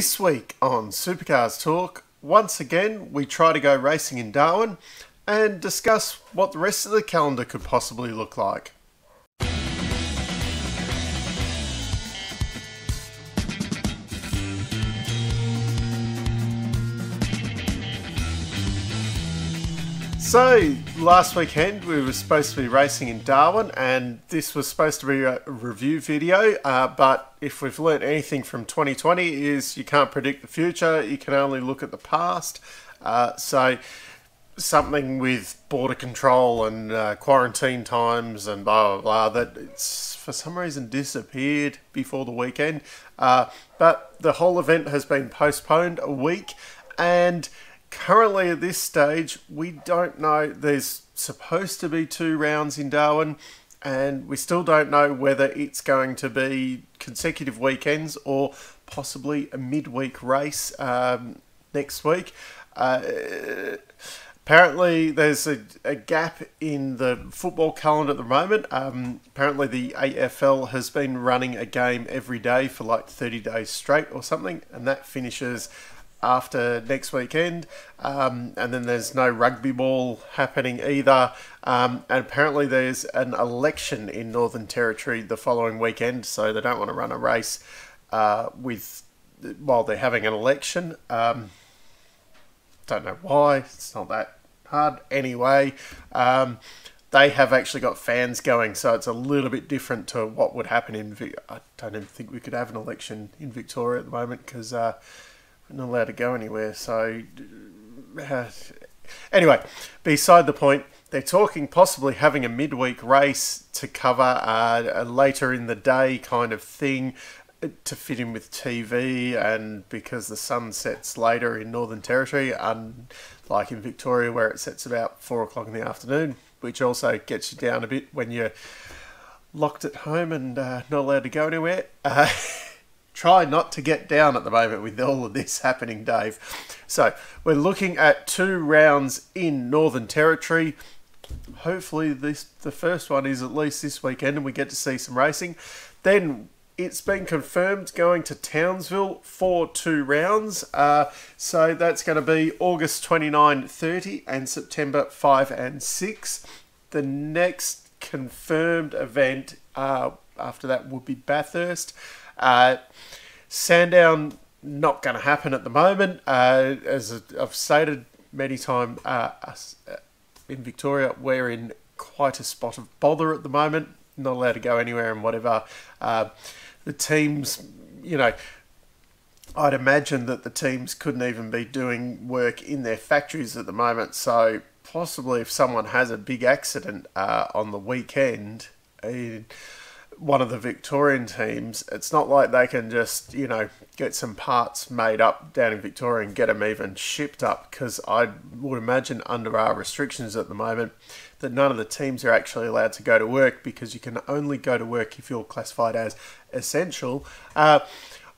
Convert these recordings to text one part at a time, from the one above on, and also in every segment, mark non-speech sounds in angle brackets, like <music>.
This week on Supercars Torque, once again we try to go racing in Darwin and discuss what the rest of the calendar could possibly look like. So, last weekend we were supposed to be racing in Darwin, and this was supposed to be a review video. Uh, but if we've learnt anything from 2020, is you can't predict the future; you can only look at the past. Uh, so, something with border control and uh, quarantine times and blah blah blah that it's for some reason disappeared before the weekend. Uh, but the whole event has been postponed a week, and currently at this stage, we don't know. There's supposed to be two rounds in Darwin, and we still don't know whether it's going to be consecutive weekends or possibly a midweek race um, next week. Uh, apparently, there's a, a, gap in the football calendar at the moment. Um, apparently, the AFL has been running a game every day for like 30 days straight or something, and that finishes after next weekend. Um, and then there's no rugby ball happening either. Um, and apparently there's an election in Northern Territory the following weekend, so they don't want to run a race uh, with while they're having an election. Um, don't know why. It's not that hard anyway. Um, they have actually got fans going, so it's a little bit different to what would happen in. I don't even think we could have an election in Victoria at the moment because. Uh, not allowed to go anywhere. So, uh, anyway, beside the point, they're talking possibly having a midweek race to cover uh, a later in the day kind of thing uh, to fit in with TV and because the sun sets later in Northern Territory, unlike in Victoria where it sets about four o'clock in the afternoon, which also gets you down a bit when you're locked at home and uh, not allowed to go anywhere. Uh, <laughs> try not to get down at the moment with all of this happening, Dave. So we're looking at two rounds in Northern Territory. Hopefully, this the first one is at least this weekend, and we get to see some racing. Then it's been confirmed going to Townsville for two rounds. Uh, so that's going to be August 29, 30 and September 5 and 6. The next confirmed event uh, after that would be Bathurst. Uh, Sandown, not going to happen at the moment. Uh, as I've stated many times, uh, uh, in Victoria, we're in quite a spot of bother at the moment. Not allowed to go anywhere and whatever. Uh, the teams, you know, I'd imagine that the teams couldn't even be doing work in their factories at the moment. So possibly, if someone has a big accident uh, on the weekend, one of the Victorian teams, it's not like they can just, you know, get some parts made up down in Victoria and get them even shipped up. Because I would imagine, under our restrictions at the moment, that none of the teams are actually allowed to go to work because you can only go to work if you're classified as essential. Uh,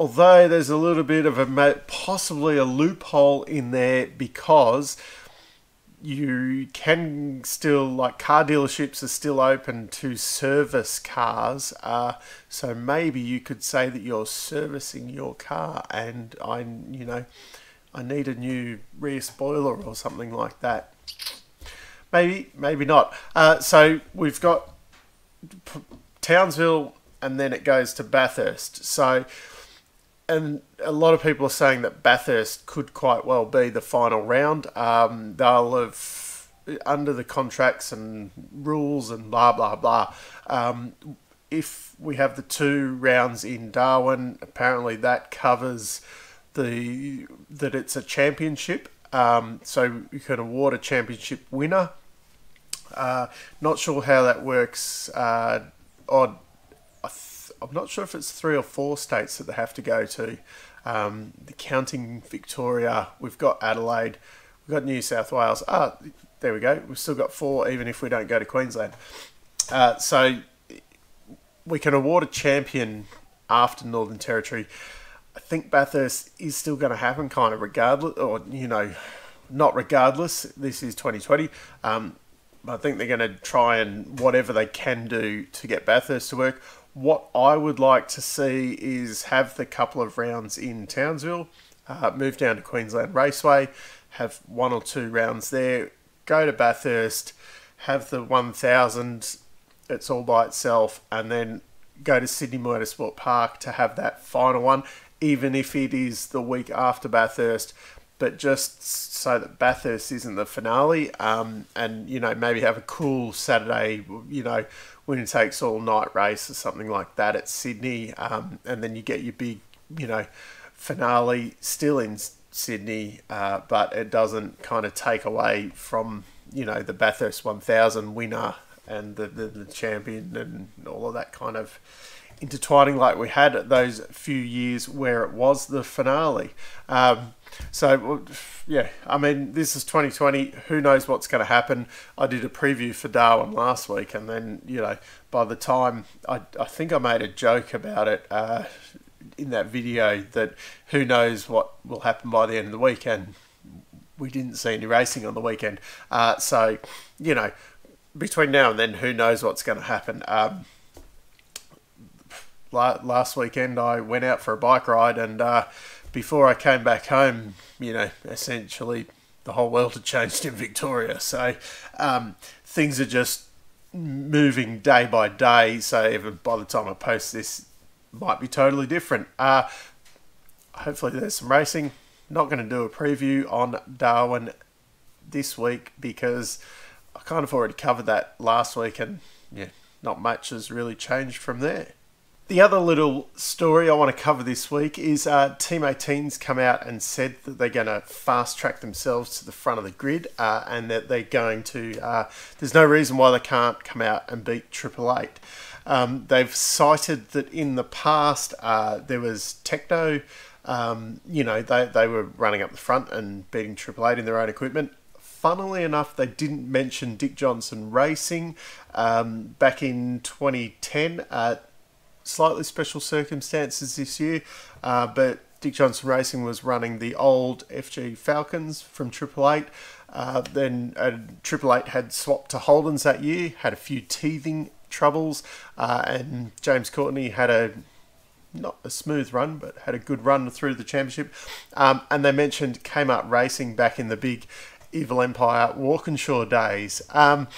although there's a little bit of a possibly a loophole in there because you can still like car dealerships are still open to service cars uh, so maybe you could say that you're servicing your car and i you know i need a new rear spoiler or something like that. Maybe maybe not. Uh, so we've got townsville and then it goes to bathurst. So and a lot of people are saying that Bathurst could quite well be the final round. Um, they'll have under the contracts and rules and blah blah blah. Um, if we have the two rounds in Darwin, apparently that covers the that it's a championship. Um, so you can award a championship winner. Uh, not sure how that works. Uh, odd I'm not sure if it's three or four states that they have to go to. Um, the counting Victoria, we've got Adelaide, we've got New South Wales. Ah, there we go. We've still got four, even if we don't go to Queensland. Uh, so we can award a champion after Northern Territory. I think Bathurst is still going to happen, kind of regardless, or you know, not regardless. This is 2020. Um, I think they're going to try and whatever they can do to get Bathurst to work what I would like to see is have the couple of rounds in Townsville, uh, move down to Queensland Raceway, have one or two rounds there, go to Bathurst, have the 1000, it's all by itself, and then go to Sydney Motorsport Park to have that final one, even if it is the week after Bathurst but just so that Bathurst isn't the finale, um, and you know maybe have a cool Saturday, you know, winner takes all night race or something like that at Sydney, um, and then you get your big, you know, finale still in Sydney, uh, but it doesn't kind of take away from you know the Bathurst 1000 winner and the, the, the champion and all of that kind of intertwining like we had those few years where it was the finale. Um, so, yeah, I mean, this is 2020. Who knows what's going to happen? I did a preview for Darwin last week, and then, you know, by the time I, I think I made a joke about it uh, in that video that who knows what will happen by the end of the weekend. We didn't see any racing on the weekend. Uh, so, you know, between now and then, who knows what's going to happen. Um, last weekend, I went out for a bike ride and. Uh, before I came back home, you know, essentially the whole world had changed in Victoria. So um, things are just moving day by day. So even by the time I post this, might be totally different. Uh, hopefully there's some racing. Not going to do a preview on Darwin this week because I kind of already covered that last week, and yeah, not much has really changed from there. The other little story I want to cover this week is uh, Team 18's come out and said that they're going to fast track themselves to the front of the grid uh, and that they're going to. Uh, there's no reason why they can't come out and beat Triple Eight. Um, they've cited that in the past uh, there was Tekno, Um, you know, they, they were running up the front and beating Triple Eight in their own equipment funnily enough, they didn't mention Dick Johnson Racing um, back in 2010. Uh, slightly special circumstances this year, uh, but Dick Johnson Racing was running the old FG Falcons from Triple Eight. Uh, then uh, Triple Eight had swapped to Holden's that year, had a few teething troubles, uh, and James Courtney had a not a smooth run, but had a good run through the championship. Um, and they mentioned Kmart Racing back in the big Evil Empire Walkinshaw days. Um,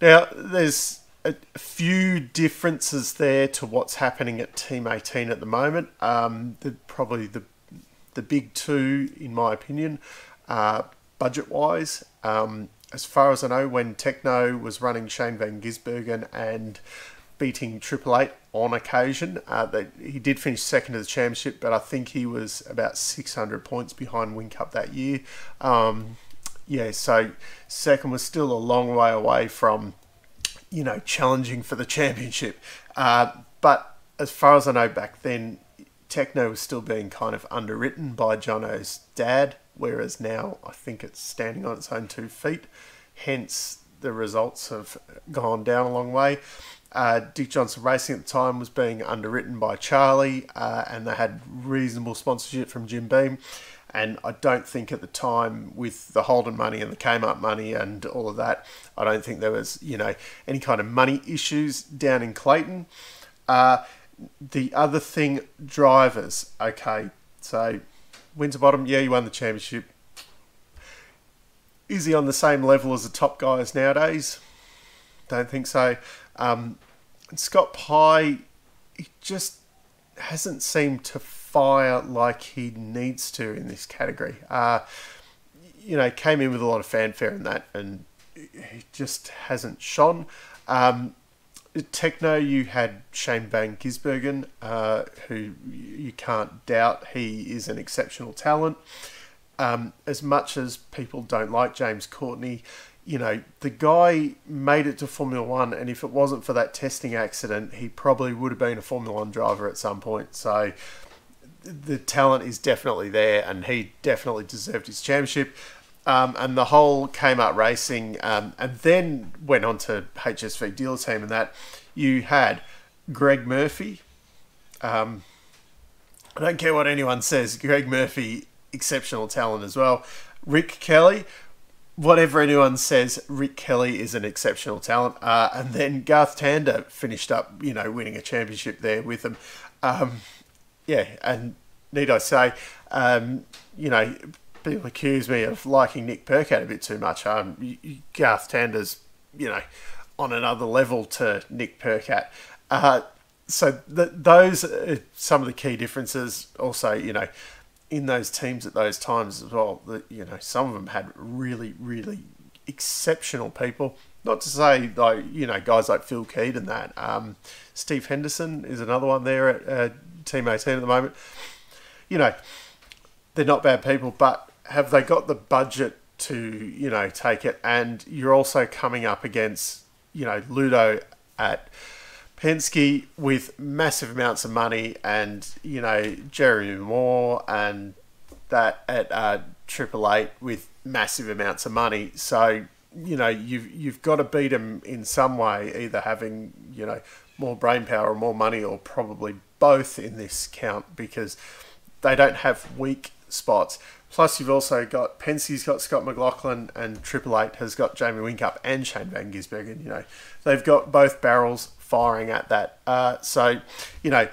now, there's a few differences there to what's happening at Team 18 at the moment. Um, the, probably the the big two, in my opinion, uh, budget wise. Um, as far as I know, when Tekno was running Shane Van Gisbergen and beating Triple Eight on occasion, uh, they, he did finish second to the championship, but I think he was about 600 points behind Whincup that year. Um, yeah, so second was still a long way away from you know, challenging for the championship. Uh, but as far as I know, back then, Tekno was still being kind of underwritten by Jono's dad, whereas now I think it's standing on its own two feet. Hence, the results have gone down a long way. Uh, Dick Johnson Racing at the time was being underwritten by Charlie, uh, and they had reasonable sponsorship from Jim Beam. And I don't think at the time, with the Holden money and the Kmart money and all of that, I don't think there was, you know, any kind of money issues down in Clayton. Uh, the other thing, drivers. Okay, so Winterbottom, yeah, you won the championship. Is he on the same level as the top guys nowadays? Don't think so. Um, Scott Pye, he just hasn't seemed to fire like he needs to in this category. Uh, you know, came in with a lot of fanfare in that, and he just hasn't shone. Um, Tekno, you had Shane Van Gisbergen, uh, who you can't doubt he is an exceptional talent. Um, as much as people don't like James Courtney, you know, the guy made it to Formula One, and if it wasn't for that testing accident, he probably would have been a Formula One driver at some point. So, the talent is definitely there, and he definitely deserved his championship. Um, and the whole Kmart Racing, um, and then went on to HSV Dealer Team, and that you had Greg Murphy. Um, I don't care what anyone says, Greg Murphy, exceptional talent as well. Rick Kelly, whatever anyone says, Rick Kelly is an exceptional talent. Uh, and then Garth Tander finished up, you know, winning a championship there with them. Um, yeah, and need I say, um, you know, people accuse me of liking Nick Percat a bit too much. Um, Garth Tander's, you know, on another level to Nick Percat. Uh, so th- those are some of the key differences. Also, you know, in those teams at those times as well, that you know, some of them had really, really exceptional people. Not to say like you know guys like Phil Keed and that. Um, Steve Henderson is another one there at uh, Team 18 at the moment. You know, they're not bad people, but have they got the budget to you know take it? And you're also coming up against you know Ludo at Penske with massive amounts of money, and you know Jeremy Moore and that at uh, Triple Eight with massive amounts of money. So you know you've you've got to beat them in some way, either having you know more brain power or more money, or probably both in this count because they don't have weak spots. Plus, you've also got Penske's got Scott McLaughlin, and Triple Eight has got Jamie Whincup and Shane Van Gisbergen. You know, they've got both barrels firing at that. Uh, so, you know,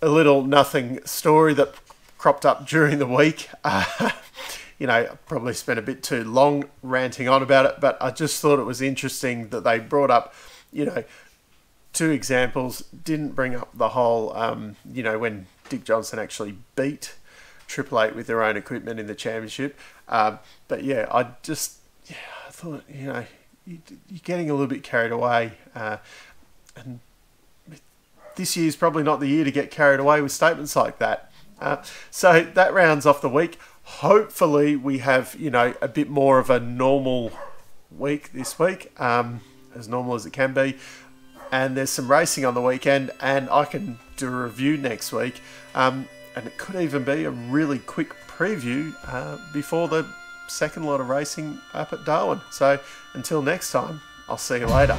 a little nothing story that cropped up during the week. Uh, <laughs> you know, probably spent a bit too long ranting on about it, but I just thought it was interesting that they brought up, you know, two examples, didn't bring up the whole, um, you know, when Dick Johnson actually beat Triple Eight with their own equipment in the championship. Um, but yeah, I just yeah, I thought you know you, are getting a little bit carried away, uh, and this year's probably not the year to get carried away with statements like that. Uh, so that rounds off the week. Hopefully, we have you know a bit more of a normal week this week, um, as normal as it can be. And there's some racing on the weekend, and I can do a review next week. Um, and it could even be a really quick preview uh, before the second lot of racing up at Darwin. So until next time, I'll see you later.